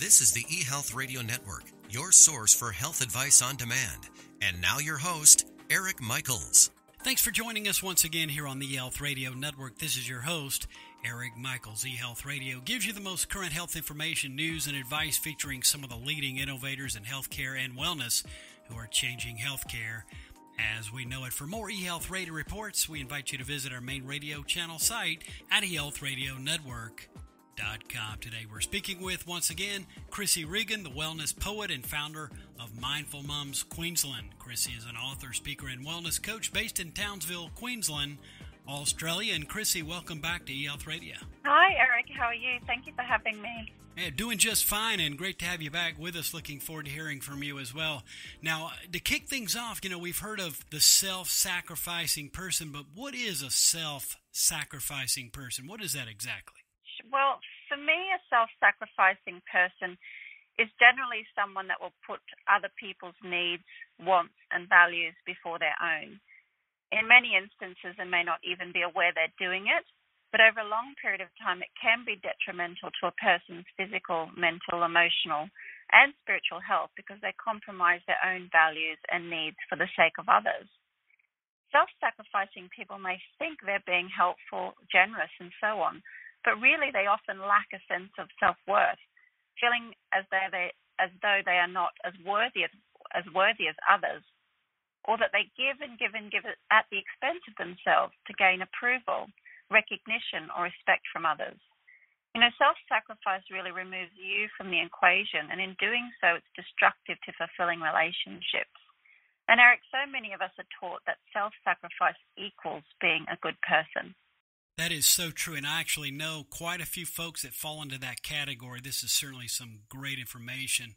This is the eHealth Radio Network, your source for health advice on demand. And now your host, Eric Michaels. Thanks for joining us once again here on the eHealth Radio Network. This is your host, Eric Michaels. eHealth Radio gives you the most current health information, news, and advice featuring some of the leading innovators in healthcare and wellness who are changing healthcare as we know it. For more eHealth Radio reports, we invite you to visit our main radio channel site at eHealthRadioNetwork.com. Today we're speaking with, once again, Krissy Regan, the wellness poet and founder of Mindful Mums Queensland. Krissy is an author, speaker, and wellness coach based in Townsville, Queensland, Australia. And Krissy, welcome back to eHealth Radio. Hi, Eric. How are you? Thank you for having me. Yeah, doing just fine, and great to have you back with us. Looking forward to hearing from you as well. Now, to kick things off, you know, we've heard of the self sacrificing person, but what is a self sacrificing person? What is that exactly? Well, for me, a self sacrificing person is generally someone that will put other people's needs, wants, and values before their own. In many instances, they may not even be aware they're doing it, but over a long period of time, it can be detrimental to a person's physical, mental, emotional, and spiritual health because they compromise their own values and needs for the sake of others. Self sacrificing people may think they're being helpful, generous, and so on, but really they often lack a sense of self worth, feeling as though they as though they are not as worthy as, as worthy as others, or that they give and give and give at the expense of themselves to gain approval recognition, or respect from others. You know, self sacrifice really removes you from the equation, and in doing so, it's destructive to fulfilling relationships. And Eric, so many of us are taught that self sacrifice equals being a good person. That is so true, and I actually know quite a few folks that fall into that category. This is certainly some great information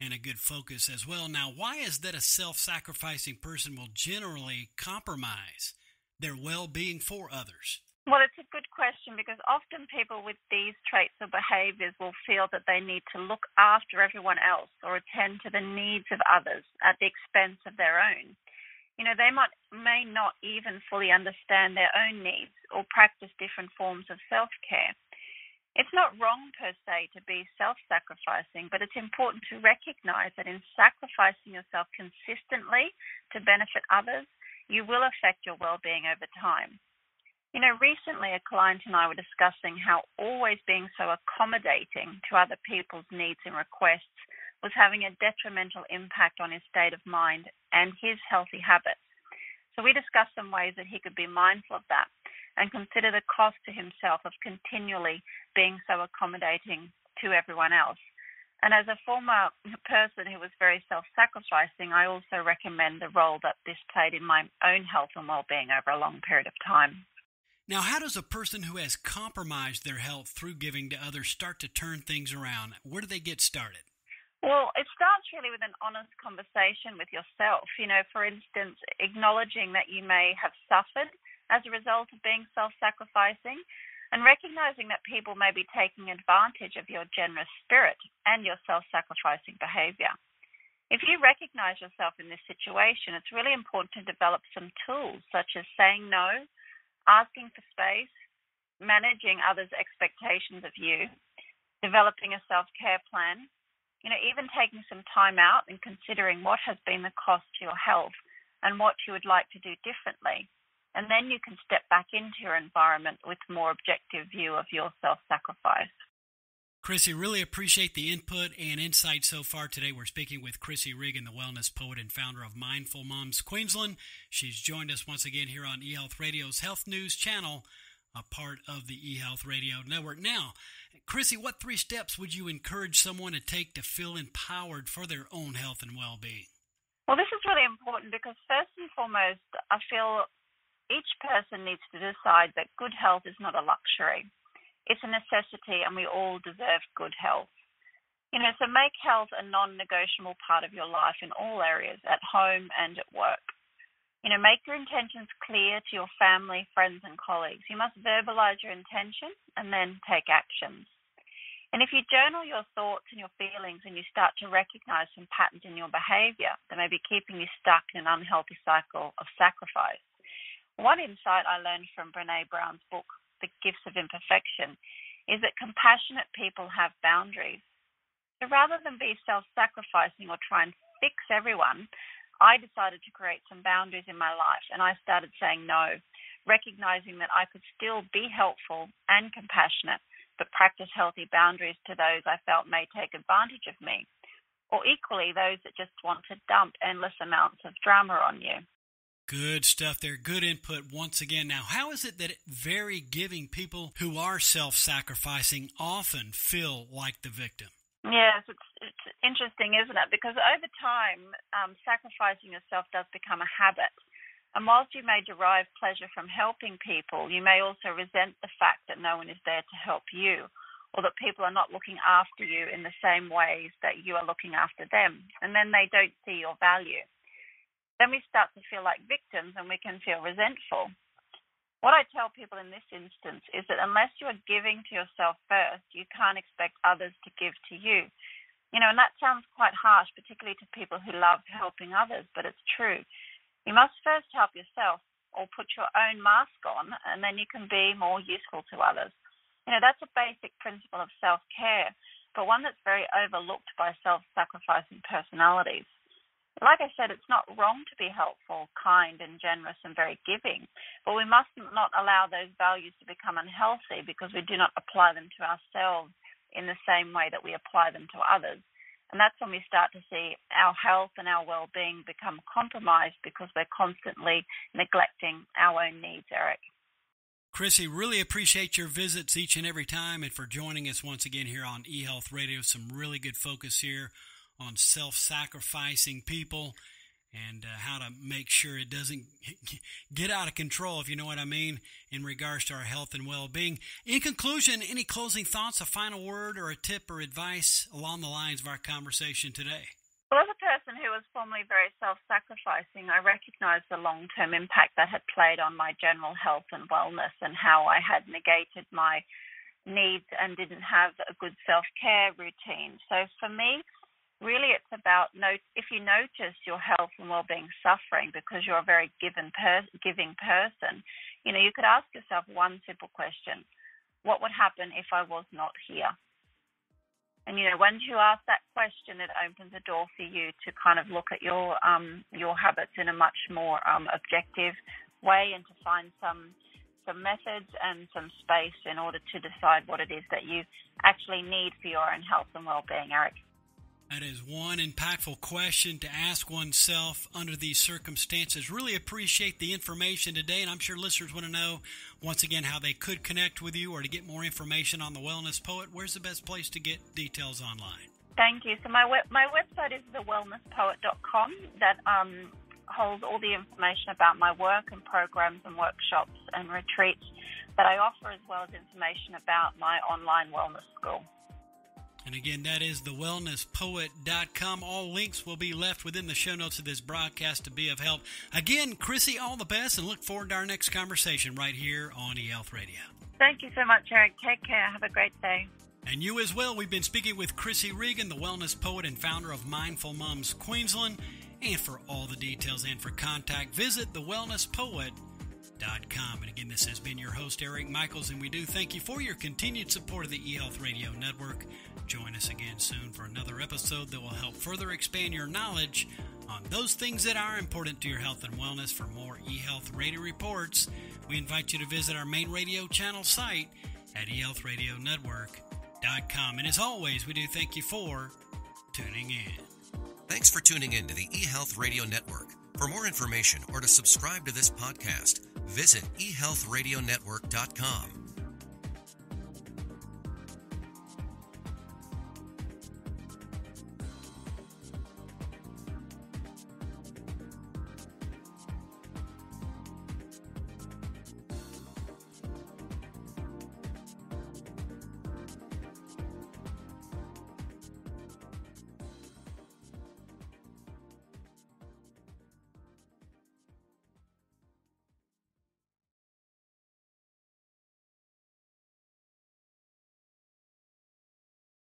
and a good focus as well. Now, why is that a self sacrificing person will generally compromise their well being for others? Well, it's a good question because often people with these traits or behaviors will feel that they need to look after everyone else or attend to the needs of others at the expense of their own. You know, they might may not even fully understand their own needs or practice different forms of self-care. It's not wrong per se to be self-sacrificing, but it's important to recognize that in sacrificing yourself consistently to benefit others, you will affect your well-being over time. You know, recently a client and I were discussing how always being so accommodating to other people's needs and requests was having a detrimental impact on his state of mind and his healthy habits. So we discussed some ways that he could be mindful of that and consider the cost to himself of continually being so accommodating to everyone else. And as a former person who was very self sacrificing, I also recommend the role that this played in my own health and well being over a long period of time. Now, how does a person who has compromised their health through giving to others start to turn things around? Where do they get started? Well, it starts really with an honest conversation with yourself. You know, for instance, acknowledging that you may have suffered as a result of being self sacrificing and recognizing that people may be taking advantage of your generous spirit and your self sacrificing behavior. If you recognize yourself in this situation, it's really important to develop some tools such as saying no, asking for space, managing others' expectations of you, developing a self care plan, you know, even taking some time out and considering what has been the cost to your health and what you would like to do differently. And then you can step back into your environment with more objective view of your self sacrifice. Krissy, really appreciate the input and insight so far today. We're speaking with Krissy Regan, the wellness poet and founder of Mindful Mums Queensland. She's joined us once again here on eHealth Radio's Health News channel, a part of the eHealth Radio network. Now, Krissy, what three steps would you encourage someone to take to feel empowered for their own health and well being? Well, this is really important because, first and foremost, I feel each person needs to decide that good health is not a luxury it's a necessity and we all deserve good health. You know, so make health a non negotiable part of your life in all areas, at home and at work. You know, make your intentions clear to your family, friends, and colleagues. You must verbalize your intention and then take actions. And if you journal your thoughts and your feelings and you start to recognize some patterns in your behavior that may be keeping you stuck in an unhealthy cycle of sacrifice, one insight I learned from Brene Brown's book, the gifts of imperfection is that compassionate people have boundaries. So rather than be self sacrificing or try and fix everyone, I decided to create some boundaries in my life and I started saying no, recognizing that I could still be helpful and compassionate, but practice healthy boundaries to those I felt may take advantage of me, or equally those that just want to dump endless amounts of drama on you. Good stuff there. Good input once again. Now, how is it that very giving people who are self sacrificing often feel like the victim? Yes, it's, interesting, isn't it? Because over time, um, sacrificing yourself does become a habit. And whilst you may derive pleasure from helping people, you may also resent the fact that no one is there to help you or that people are not looking after you in the same ways that you are looking after them. And then they don't see your value then we start to feel like victims and we can feel resentful. What I tell people in this instance is that unless you are giving to yourself first, you can't expect others to give to you. You know, and that sounds quite harsh, particularly to people who love helping others, but it's true. You must first help yourself or put your own mask on, and then you can be more useful to others. You know, that's a basic principle of self care, but one that's very overlooked by self sacrificing personalities. Like I said, it's not wrong to be helpful, kind, and generous and very giving, but we must not allow those values to become unhealthy because we do not apply them to ourselves in the same way that we apply them to others. And that's when we start to see our health and our well being become compromised because we're constantly neglecting our own needs, Eric. Krissy, really appreciate your visits each and every time and for joining us once again here on eHealth Radio. Some really good focus here on self sacrificing people and uh, how to make sure it doesn't get out of control, if you know what I mean, in regards to our health and well being. In conclusion, any closing thoughts, a final word, or a tip or advice along the lines of our conversation today? Well, as a person who was formerly very self sacrificing, I recognized the long term impact that had played on my general health and wellness and how I had negated my needs and didn't have a good self care routine. So for me, really it's about note if you notice your health and well-being suffering because you're a very given per, giving person you know you could ask yourself one simple question. What would happen if i was not here? And you know once you ask that question it opens a door for you to kind of look at your um your habits in a much more um objective way and to find some some methods and some space in order to decide what it is that you actually need for your own health and well-being eric that is one impactful question to ask oneself under these circumstances. Really appreciate the information today, and I'm sure listeners want to know once again how they could connect with you or to get more information on the Wellness Poet. Where's the best place to get details online? Thank you. So my my website is thewellnesspoet.com. That um, holds all the information about my work and programs and workshops and retreats that I offer, as well as information about my online wellness school. And again, that is thewellnesspoet.com. All links will be left within the show notes of this broadcast to be of help. Again, Krissy, all the best and look forward to our next conversation right here on eHealth Radio. Thank you so much, Eric. Take care. Have a great day. And you as well. We've been speaking with Krissy Regan, the wellness poet and founder of Mindful Mums Queensland. And for all the details and for contact, visit thewellnesspoet.com. And again, this has been your host, Eric Michaels, and we do thank you for your continued support of the eHealth Radio Network. Join us again soon for another episode that will help further expand your knowledge on those things that are important to your health and wellness. For more eHealth Radio reports, we invite you to visit our main radio channel site at eHealthRadioNetwork.com. And as always, we do thank you for tuning in. Thanks for tuning in to the eHealth Radio Network. For more information or to subscribe to this podcast, visit eHealthRadioNetwork.com.